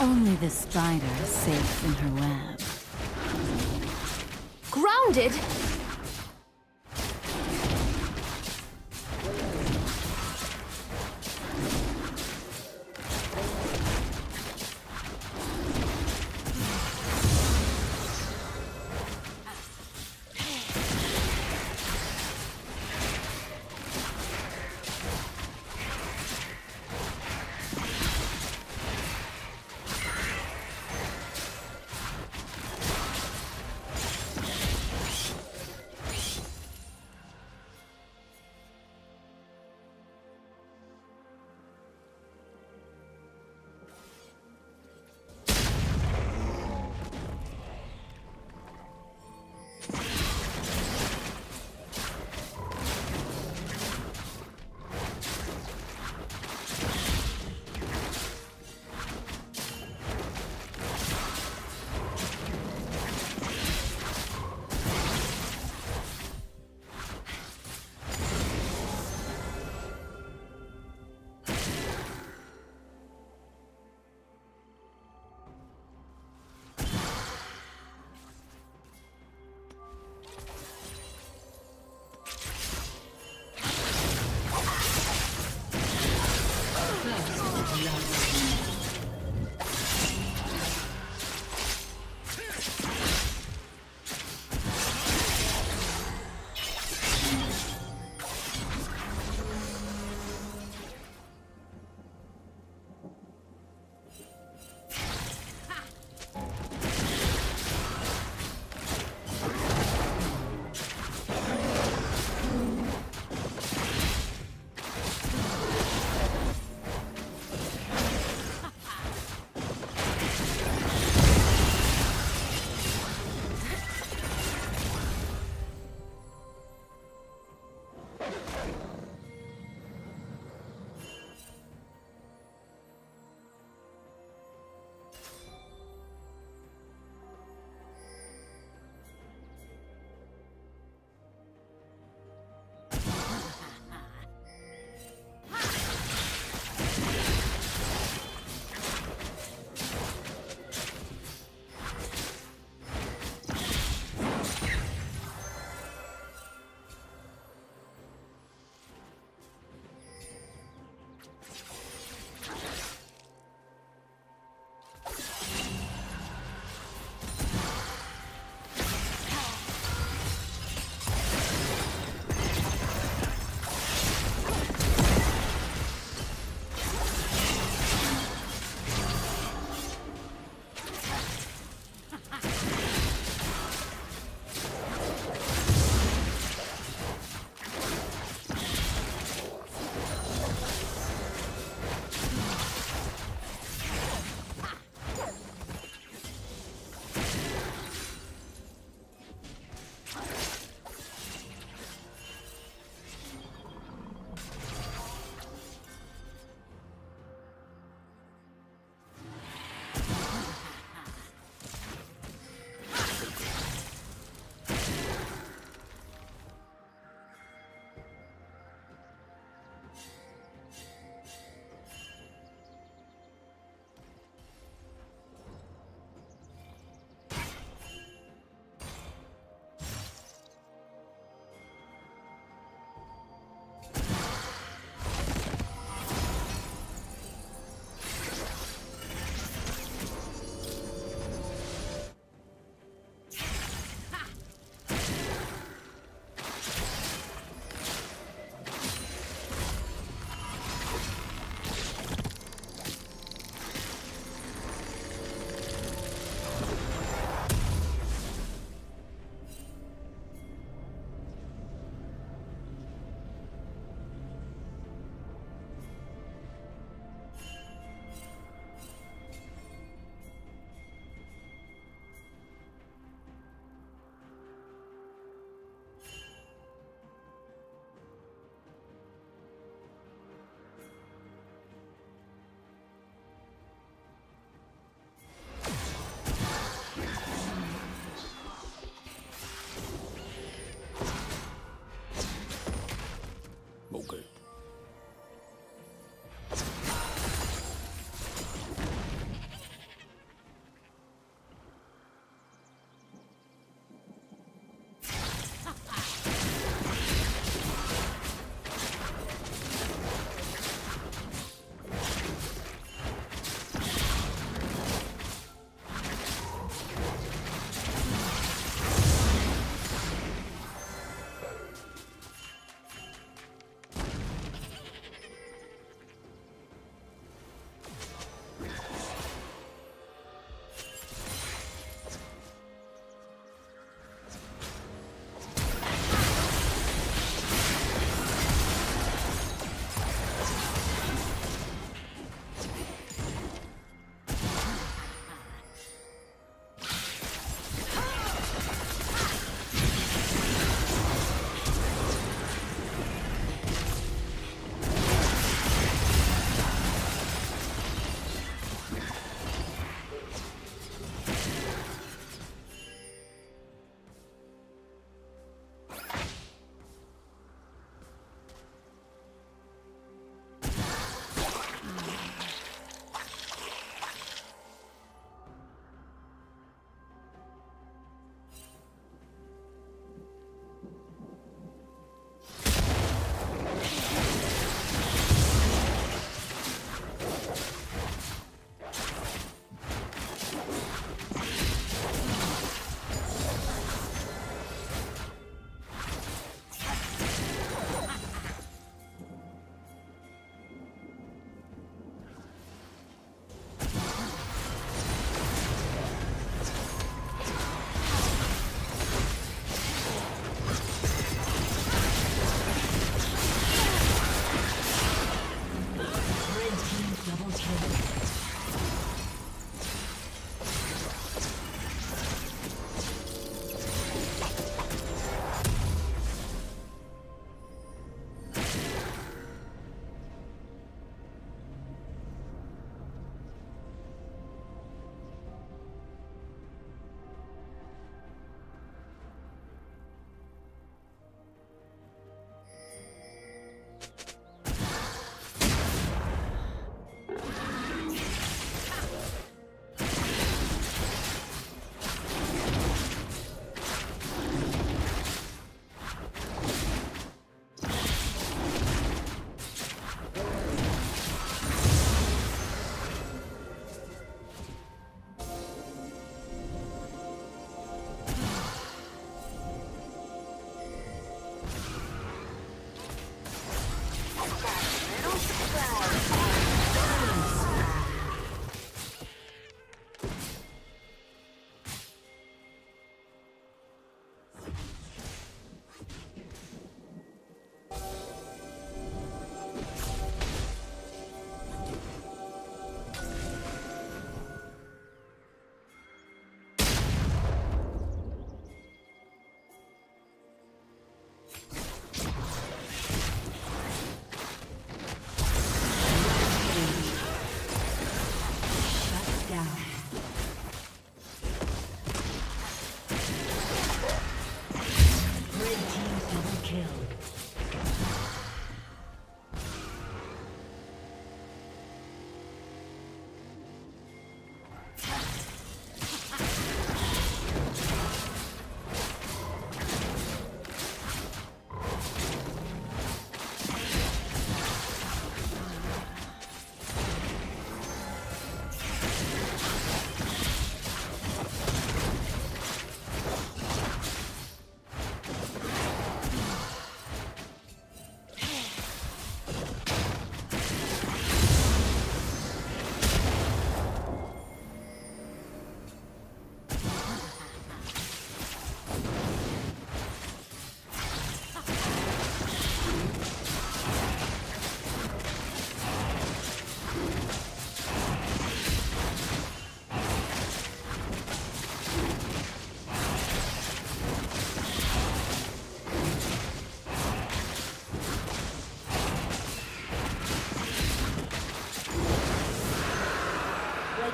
Only the spider safe in her web. Grounded?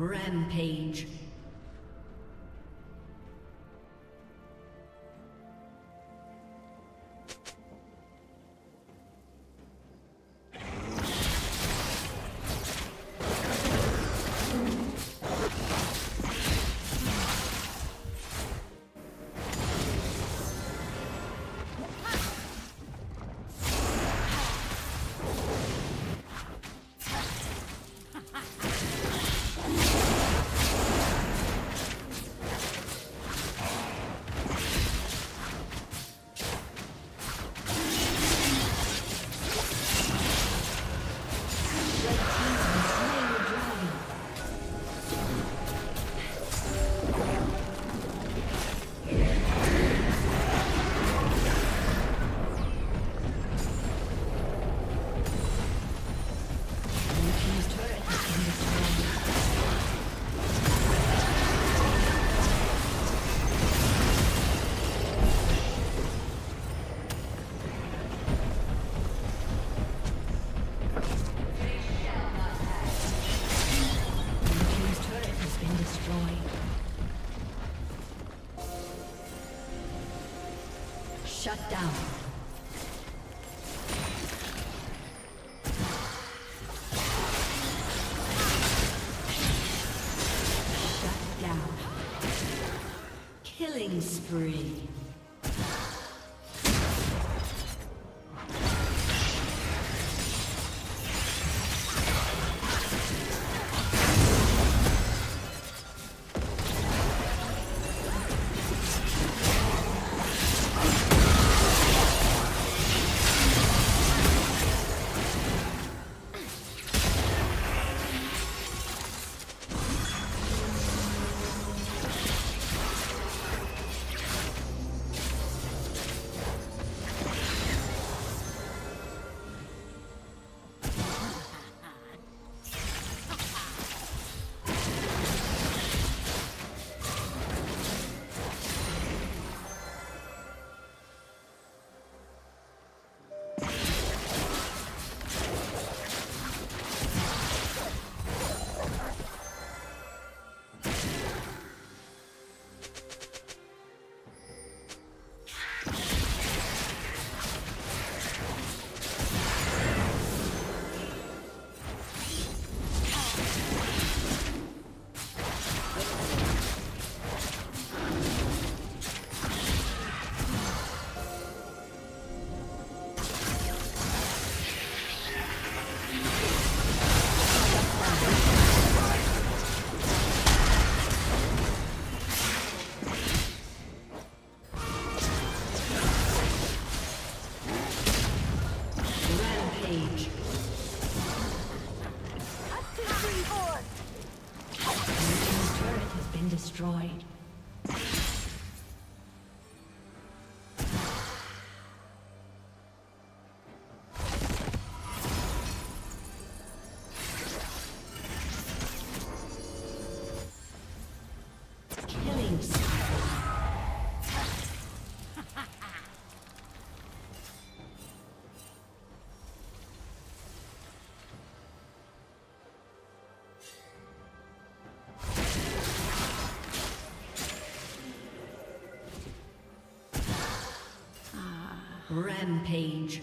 Rampage. Down. Shut down. Killing spree. Destroyed. Rampage.